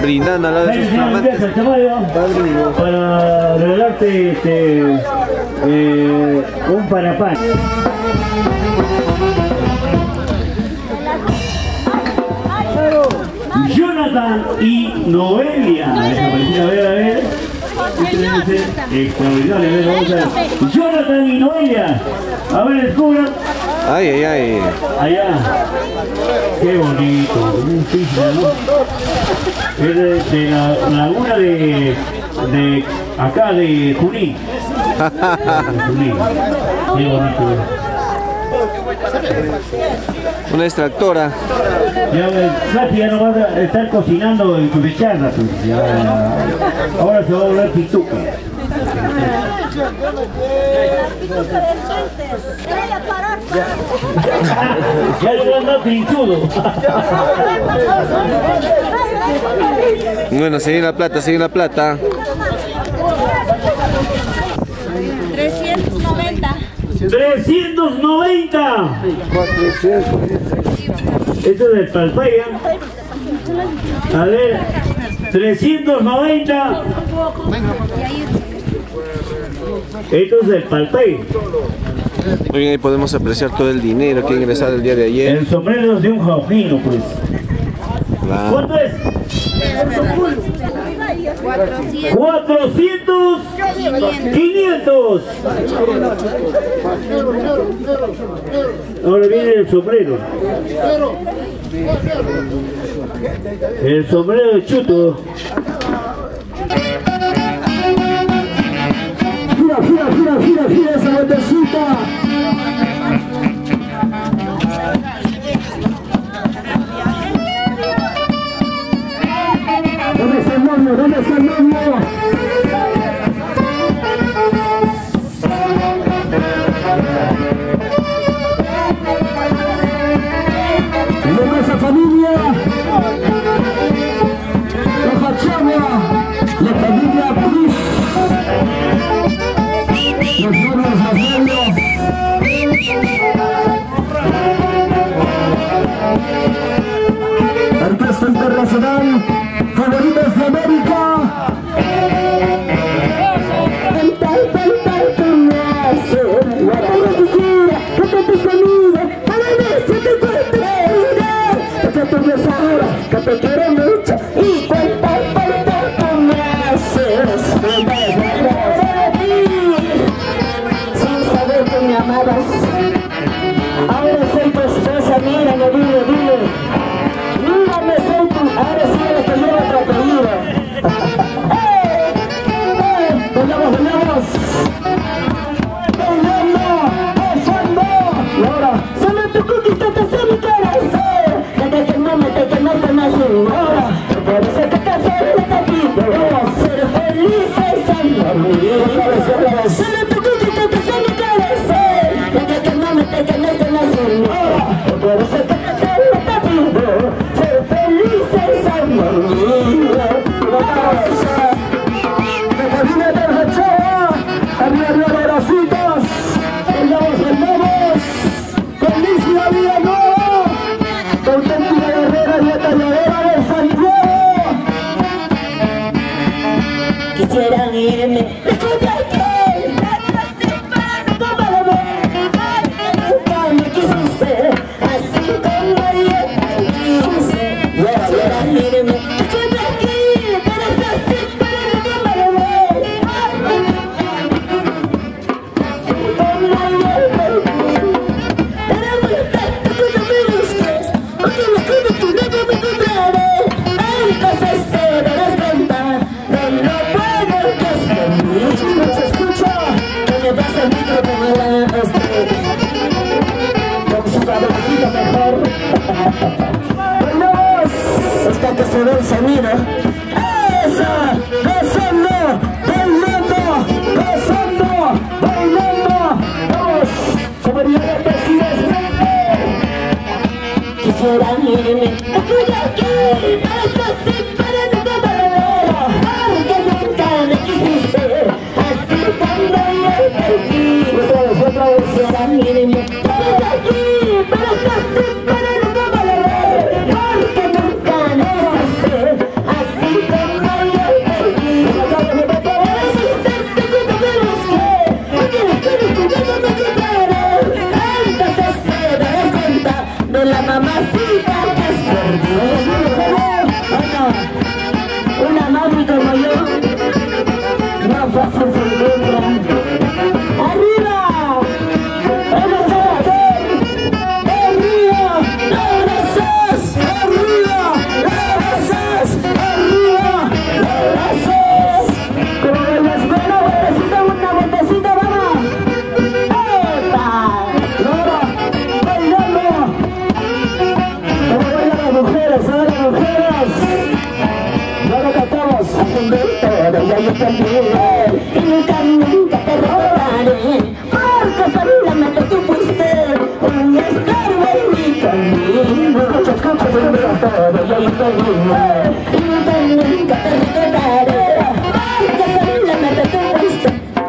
brindando a la de sus amantes. Para regalarte este, eh, un panapán. Jonathan y Noelia. A ver, a ver. Jonathan y Noelia. A ver, descubran. Ay, ay, ay. Allá. Qué bonito. Un Es de, la laguna de, de acá de Junín. Junín. Qué bonito. Una extractora. Ya, ya no va a estar cocinando en su bicharra. Pues. ahora se va a volver pituca. Ya lo van a trinchudo. Bueno, sigue la plata, sigue la plata. 390. 390. 400. Esto es de Palpaya. A ver, 390. Esto es el Palpay. Muy bien, ahí podemos apreciar todo el dinero que ha ingresado el día de ayer. El sombrero es de un jaujino, pues. ¿Cuánto es? 400. 400. 500. Ahora viene el sombrero. El sombrero de chuto. Gira, gira, gira, gira, gira esa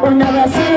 una vez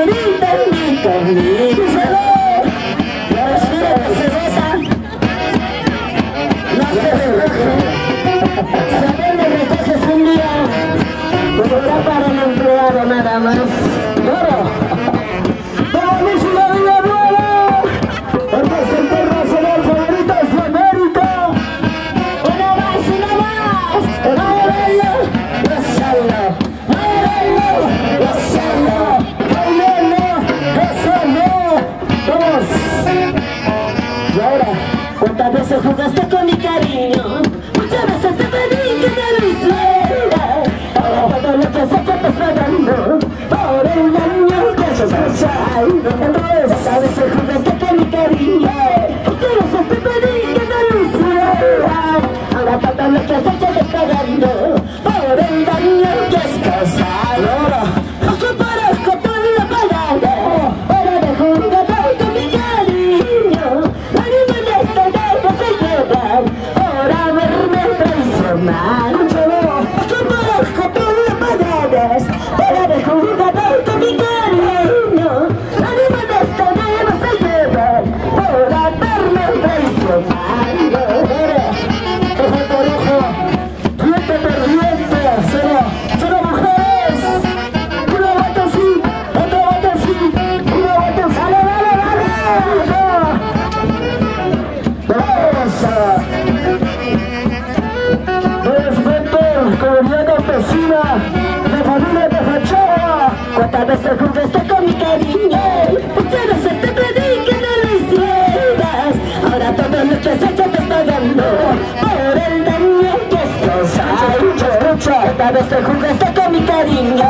la nuestra jungla está con mi cariño.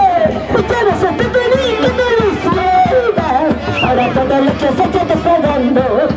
Estamos a tu feliz, que felicidad Ahora todo lo que has hecho te está dando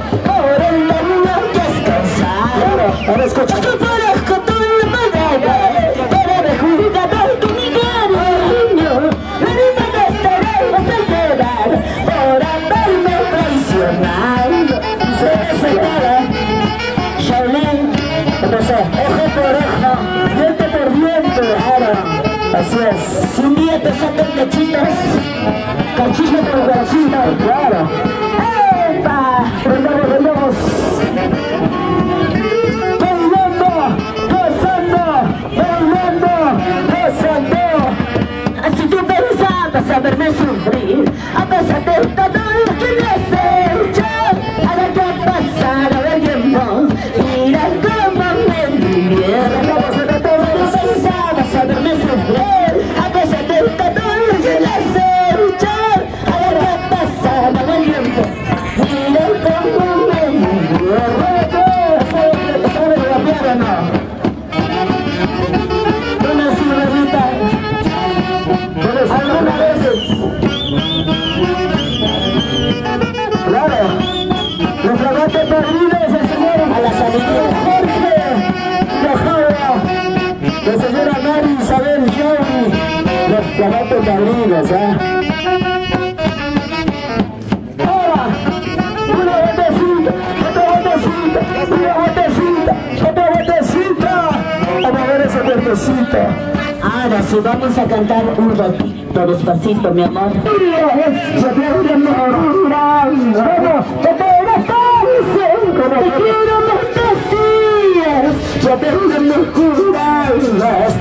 Ahora, ver esa botecita. Ahora sí, vamos a cantar un ratito, despacito, mi amor. Te yo te juro te.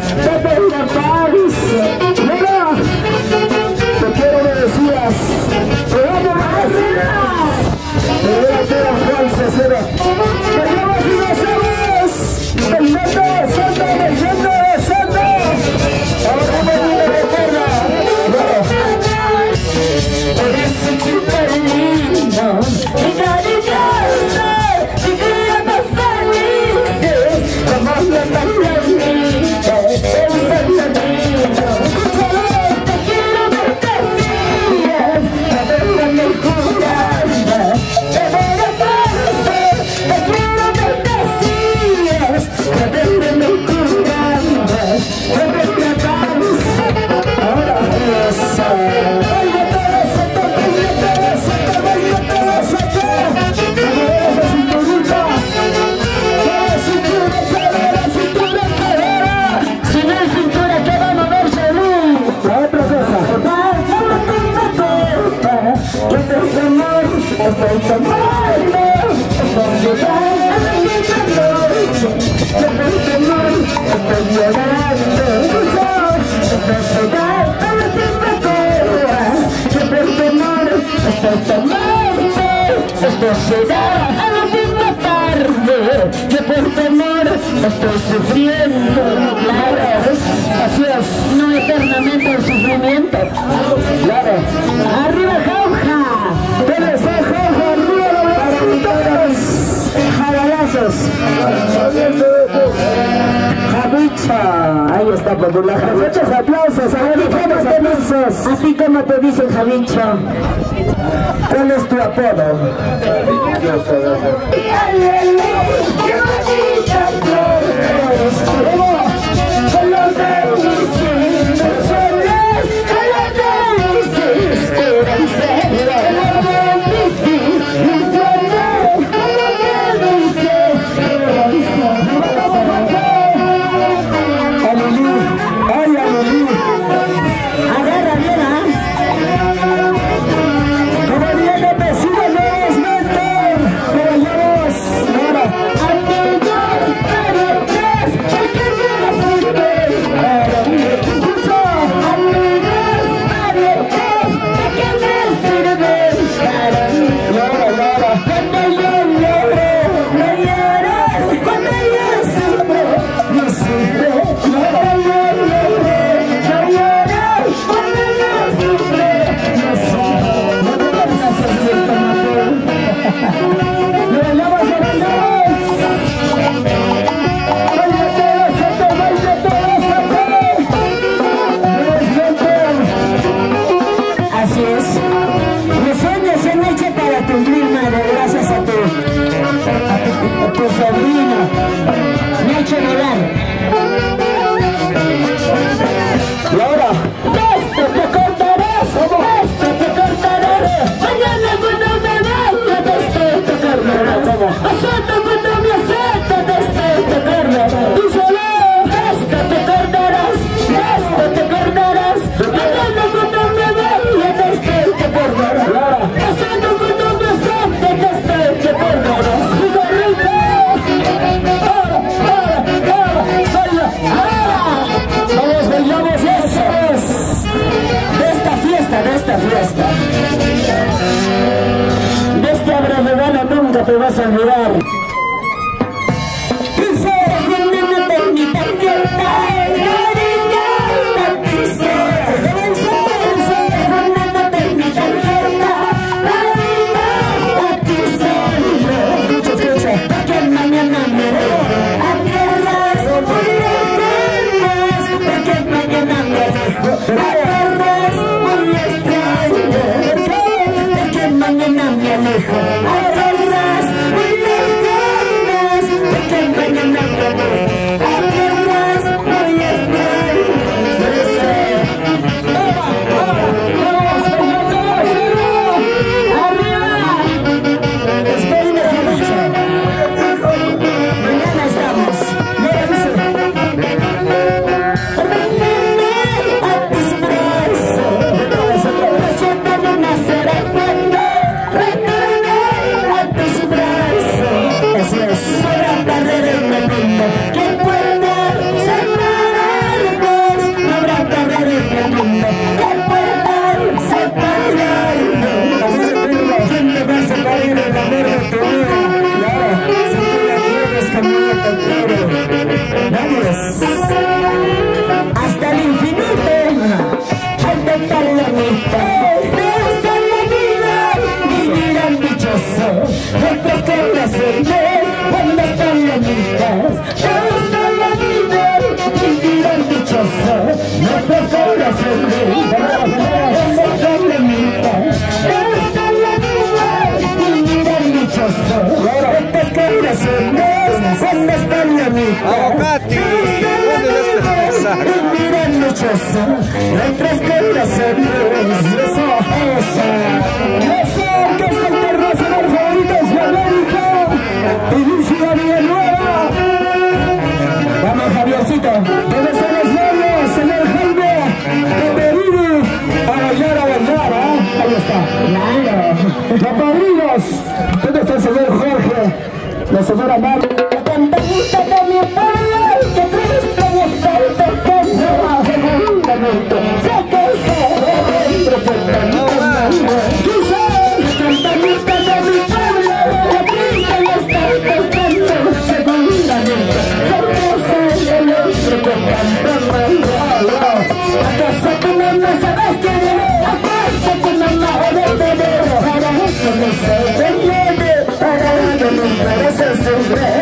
Amen.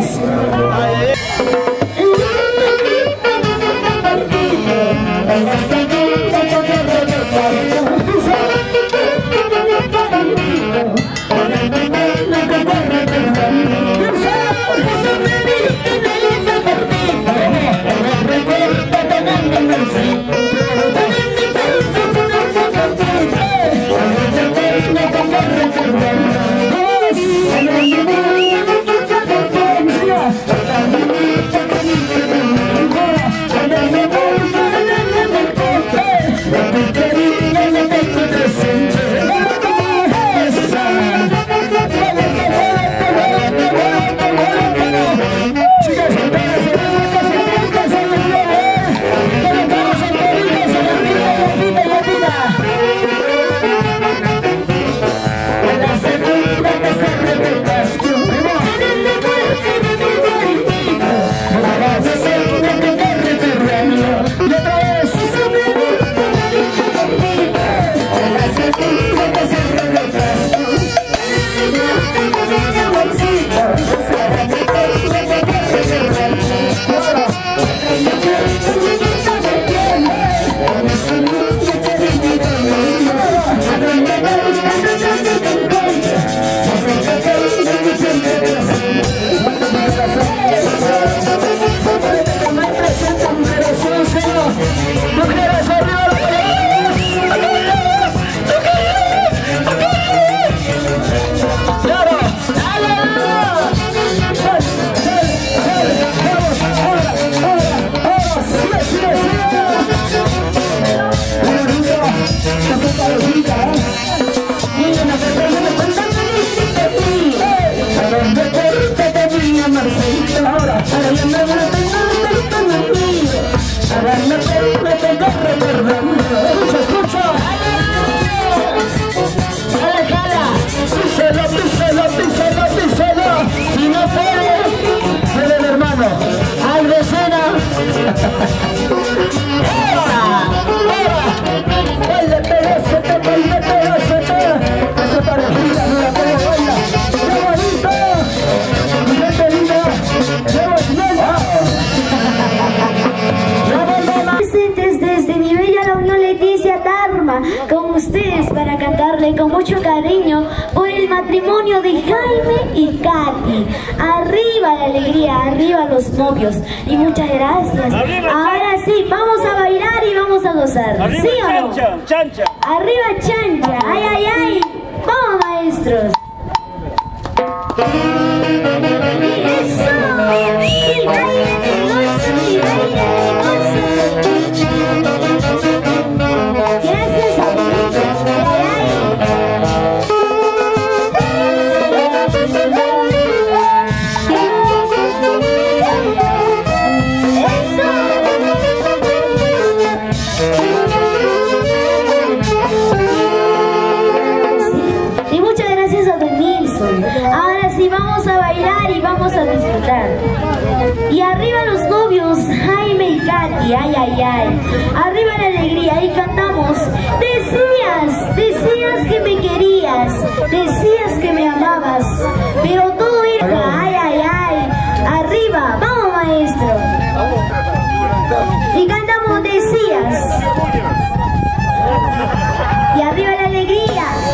Deus. y Katy. Arriba la alegría, arriba los novios. Y muchas gracias. Ahora sí, vamos a bailar y vamos a gozar. ¿Sí o no? chancha. Arriba chancha. Ay, ay, ay. Vamos, maestros. Eso. ¡Baila, baila, baila! Decías que me amabas, pero todo era ay, ay, ay. Arriba, vamos maestro. Y cantamos decías. Y arriba la alegría.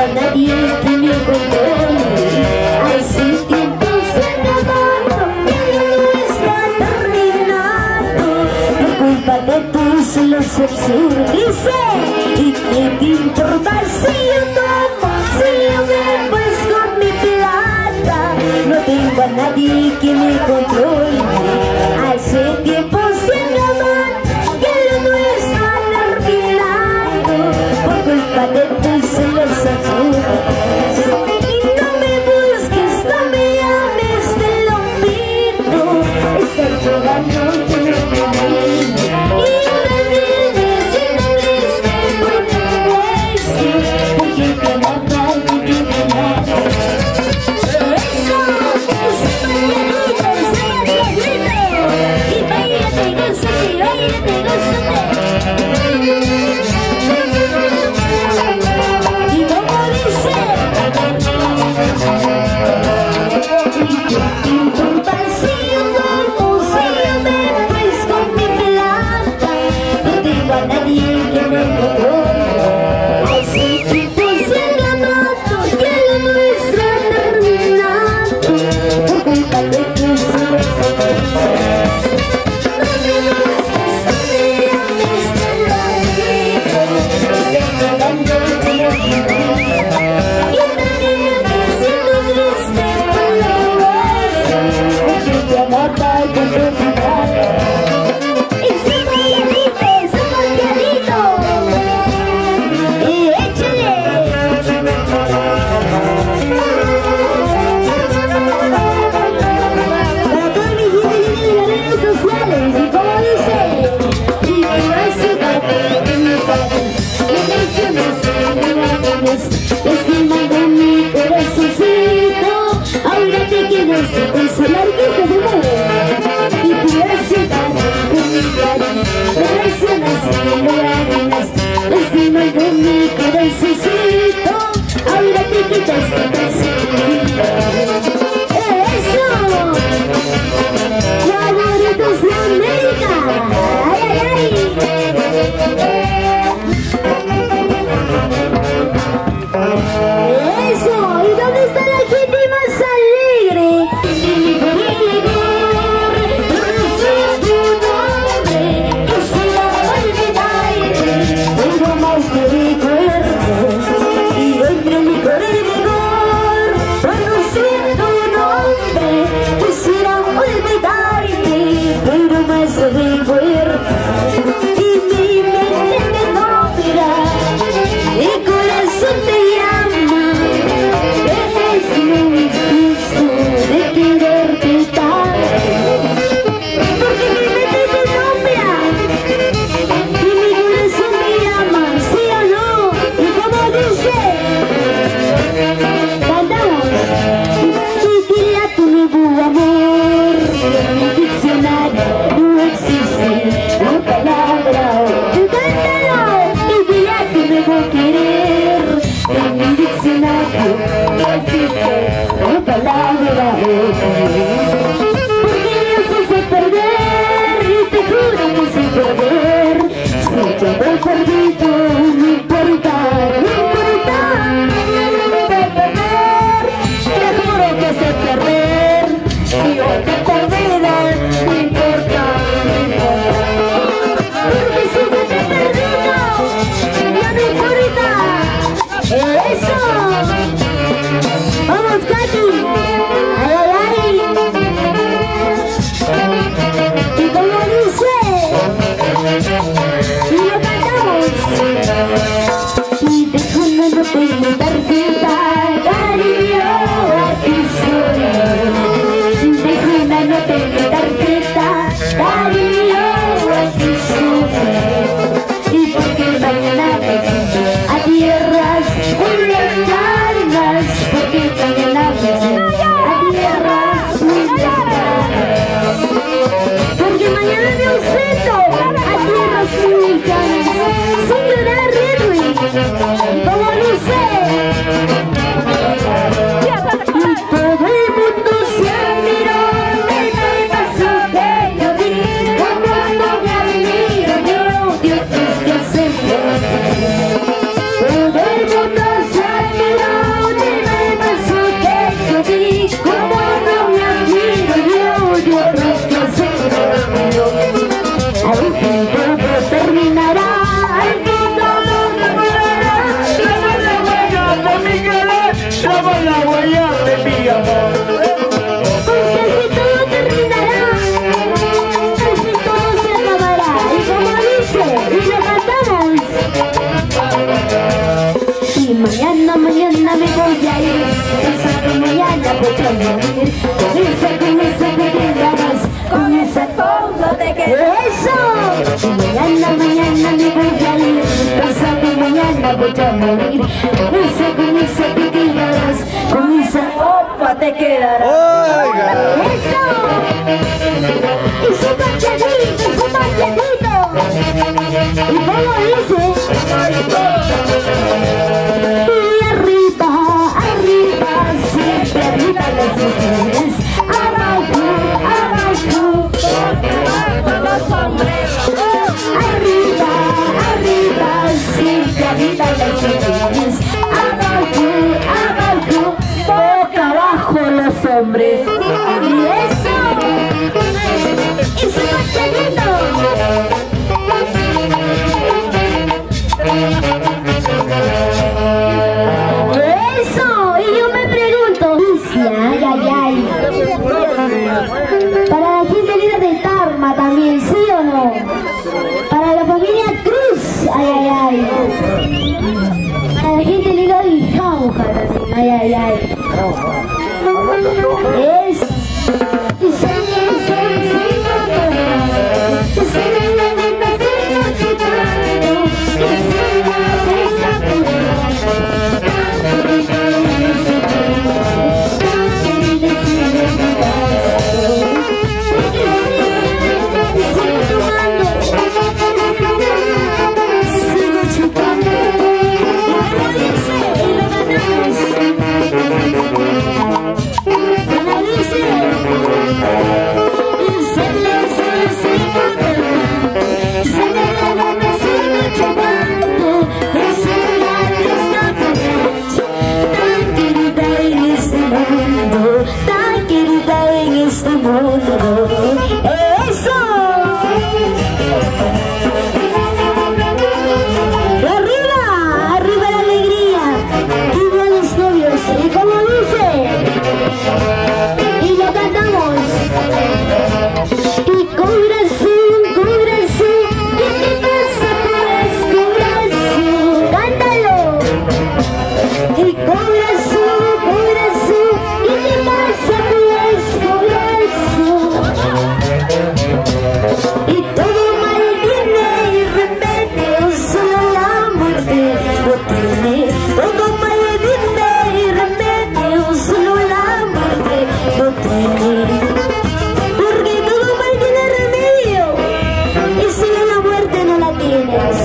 nada, nadie tiene control Hay sus tiempos en abajo, pero está terminado. La culpa de tus los absurdos ¿Y qué te importa si yo tomo? Si yo me pues con mi plata. No tengo a nadie que me controle. Hace tiempo voy a morir Con esa, con esa te quedarás Con esa opa te quedarás ¡Oiga! ¡Eso! ¡Y su cachetito, su cachetito! ¿Y cómo dice? Y arriba, arriba, siempre arriba las mujeres Abajo, abajo Los hombres Arriba, arriba everybody is about you. No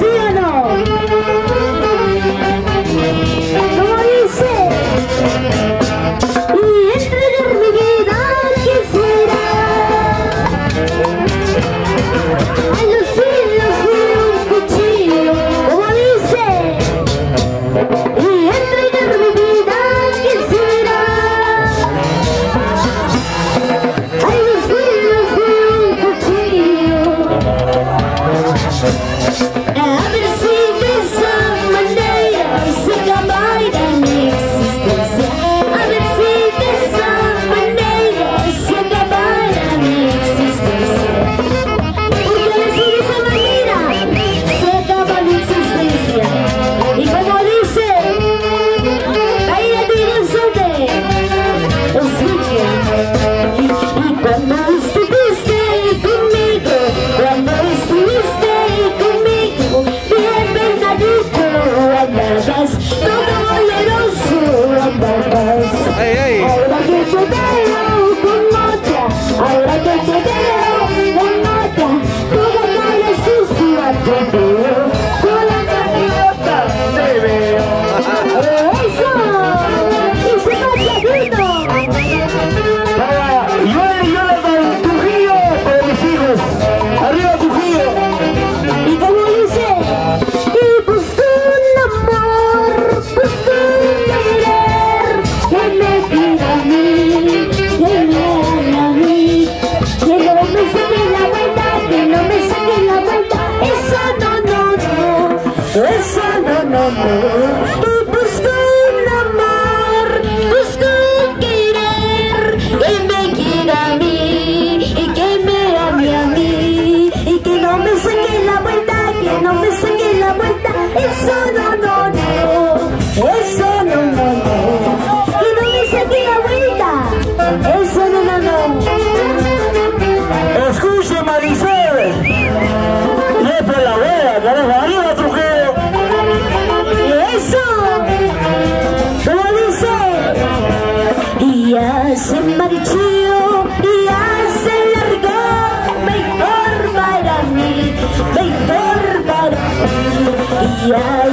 y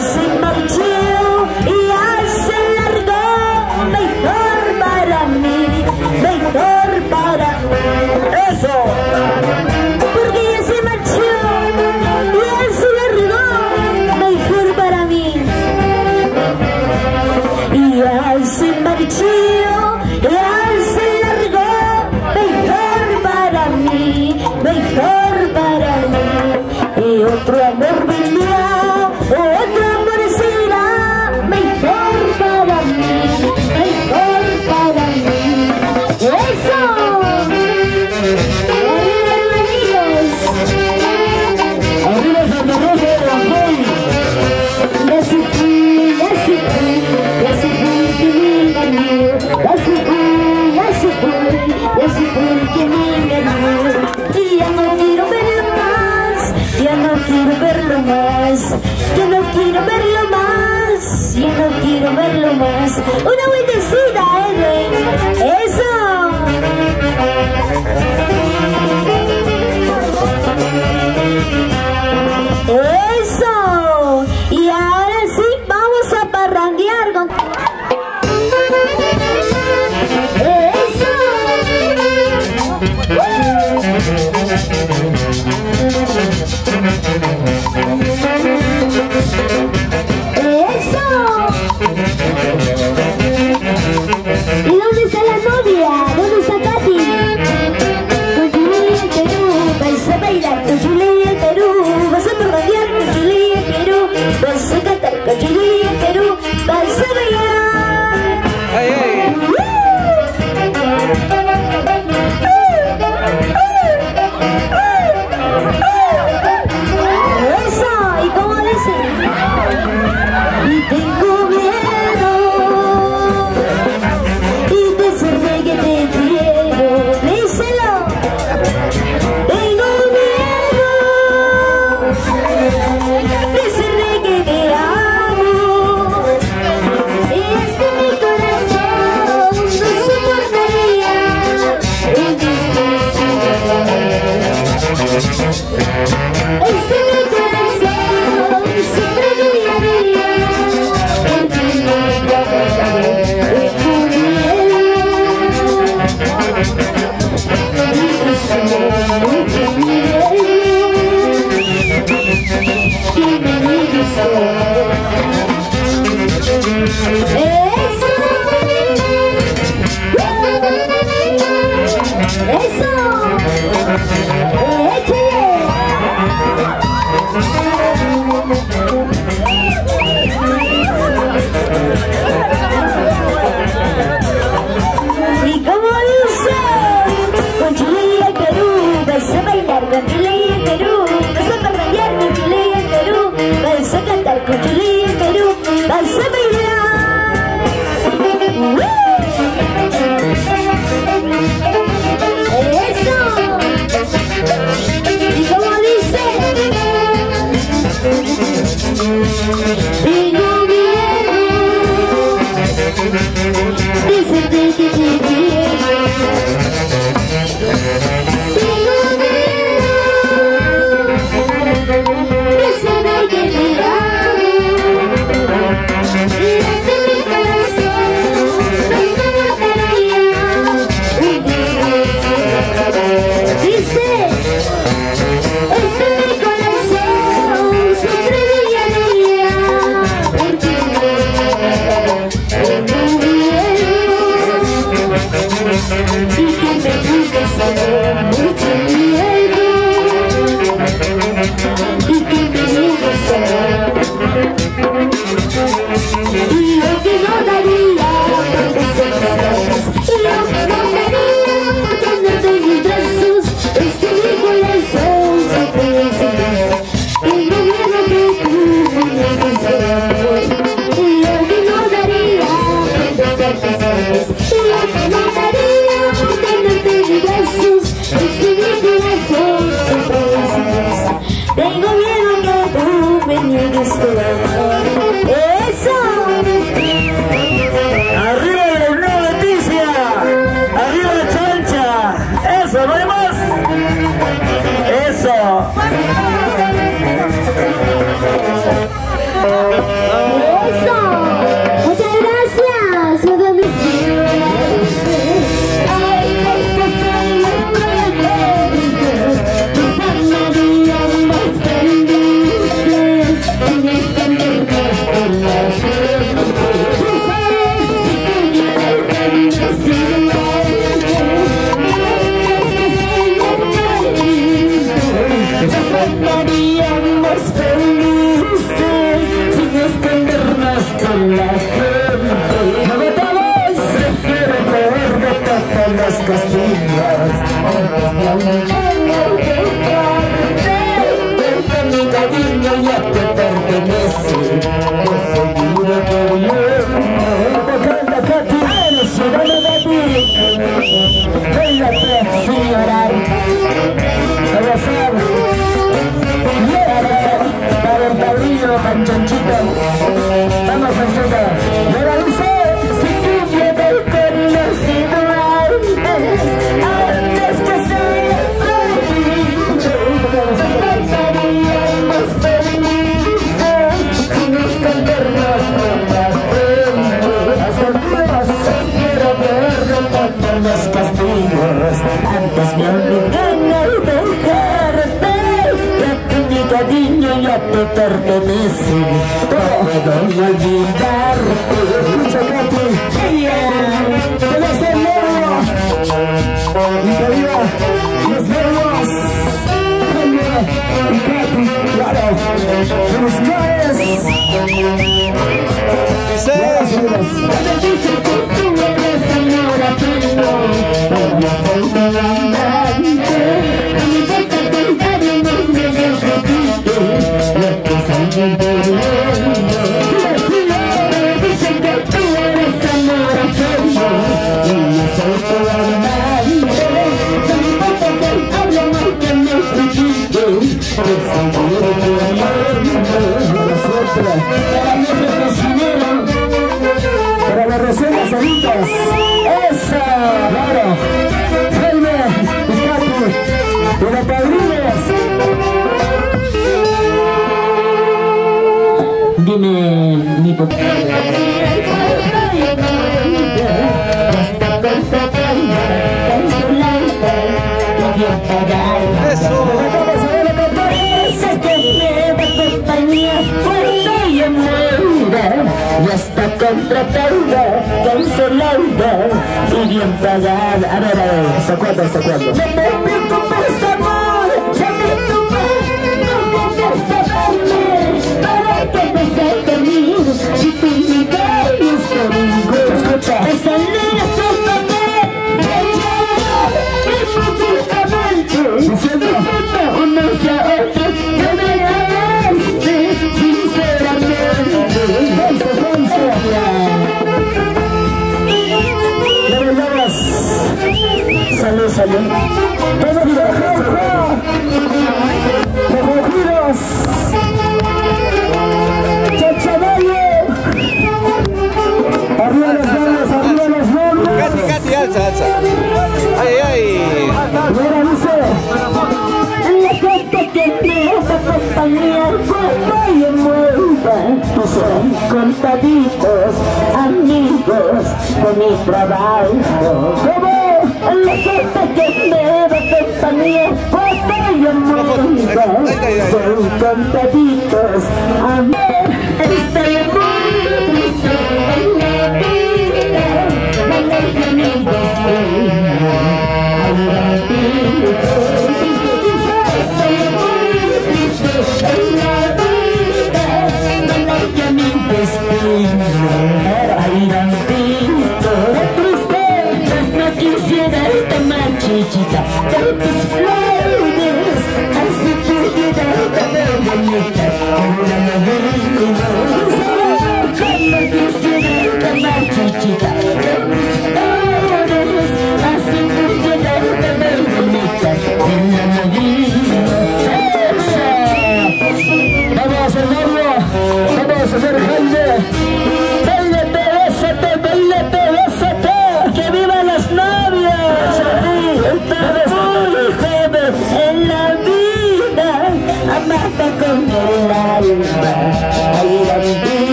verlo Bailate sin llorar Abrazar Para el cariño ya te pertenece. No puedo olvidarte Chocote ¡Que los amigos! Tú eres el moratino Voy Para los recineros Para contratada, consolada y bien pagada. A ver, a ver, ¿hasta cuándo, hasta cuándo?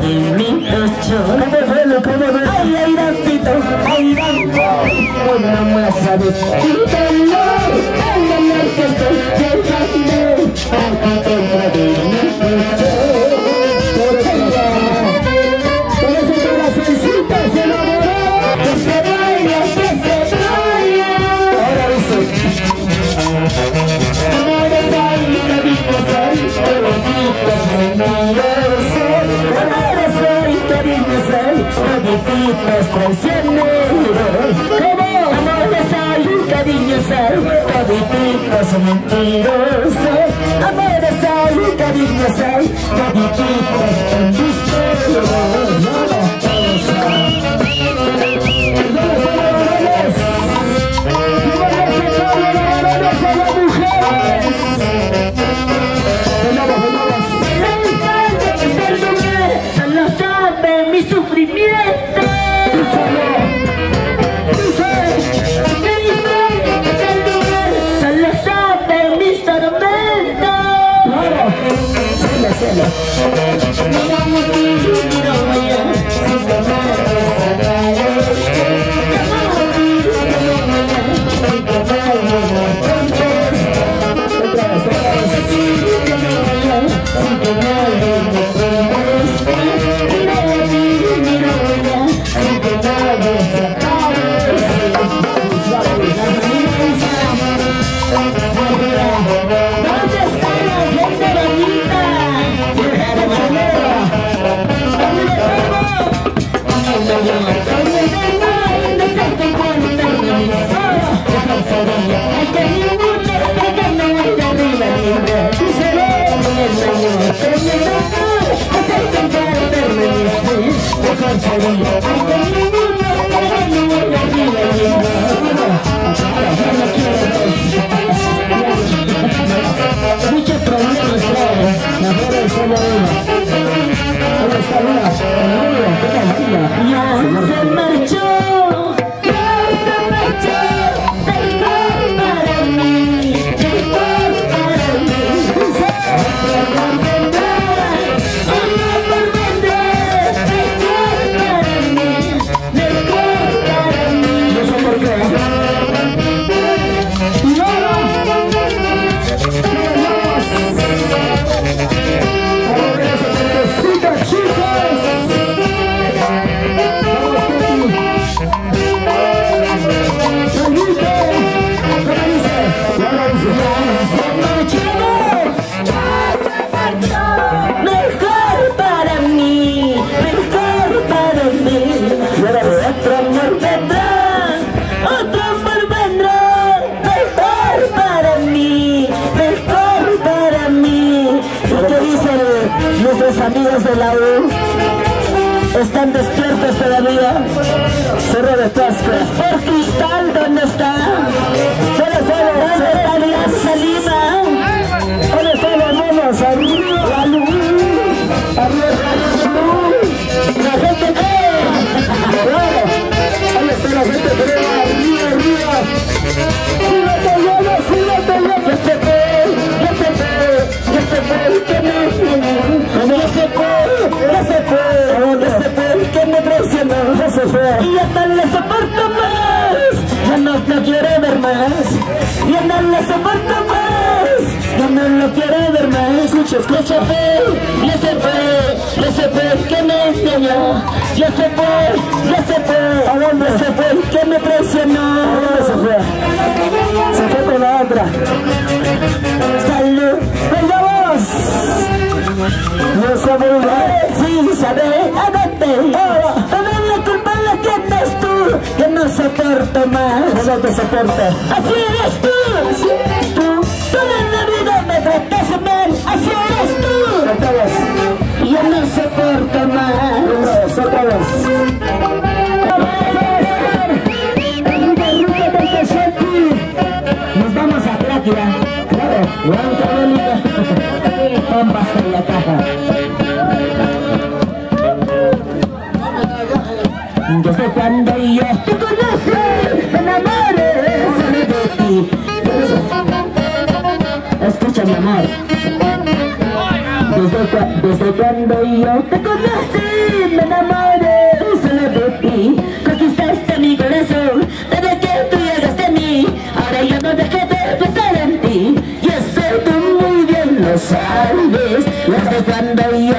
de 2008 ¿Cómo. Ay, ay, Dancito, ay, Danco Una masa de... Quítalo, ay, ay, que estoy llegando nos traicioneros Como amores hay un cariño toditicos mentirosos Amores hay un cariño toditicos mentirosos sabe Le soporto más. Ya no lo quiere ver más. Escucha, escucha, ya se fue, ya se fue. ¿Qué me enseñó? Ya se fue, ya se fue. ¿A dónde se fue? ¿Qué me traicionó? ¿A dónde se fue? Se fue con la otra. Salud. ¡Venga vos! No sabe sin saber a dónde Que no soporto más. No te soporto. Así eres tú. Así eres tú. Toda la vida me tratas mal. Así eres tú. Otra vez. Yo no soporto más. Otra vez Nos vamos a Tláquila. Claro, Carolina. Bombas en la caja. Desde cuando yo te conocí, me enamoré solo de ti. Escucha mi amor. Desde, cua- desde cuando yo te conocí, me enamoré solo de ti. Conquistaste mi corazón, desde que tú llegaste a mí. Ahora yo no dejé de pensar en ti. Y eso tú muy bien lo sabes. Desde cuando yo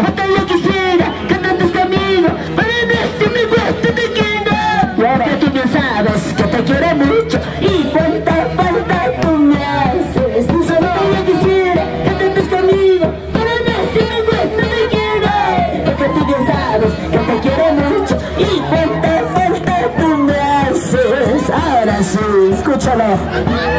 hasta yo quisiera que andes conmigo para verte este mi gusto te queda y ahora tú bien sabes que te quiero mucho y cuánta falta tú me haces. Tú solo yo quisiera que andes conmigo para verte este mi gusto te queda porque tú bien sabes que te quiero mucho y cuánta falta tú me haces. Ahora sí, escúchalo.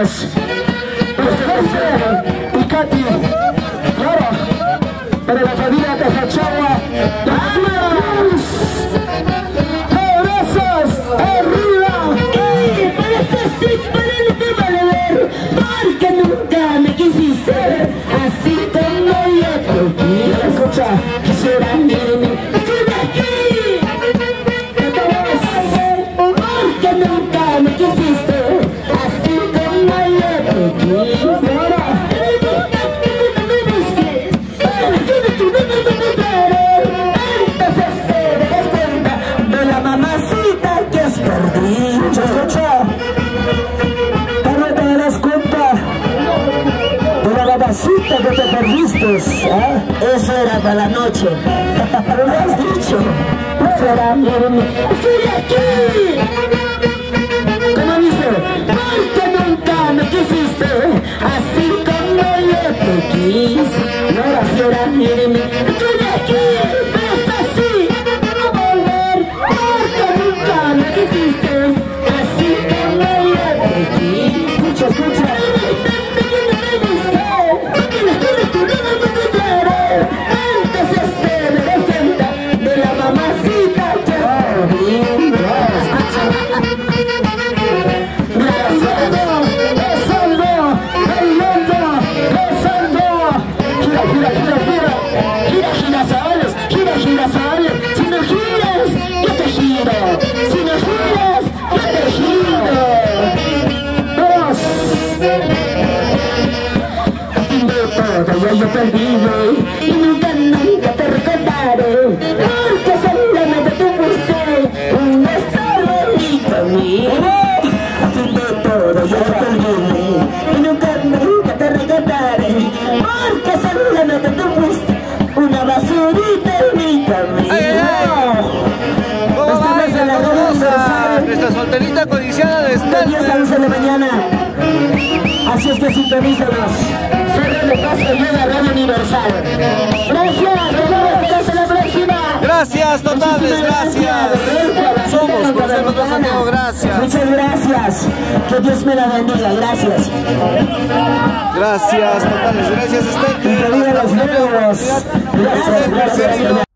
merece. Prestação e cadeia. que te perdiste, ¿eh? Eso era para la noche. Pero lo has dicho. Será mi ¡Estoy aquí! ¿Cómo dice? Porque nunca me quisiste, así como yo te quise. No ahora, ahora, míreme. ¡Estoy aquí! de mañana. Así es que sintonízanos. Soy Paz Ayuda Radio Universal. Gracias, nos hasta la próxima. Gracias, totales, gracias. gracias. Somos Concepto de Santiago, gracias. Muchas gracias. Que Dios me la bendiga, gracias. Gracias, totales, gracias, Estén. Y que viva los nuevos. Gracias, gracias. gracias.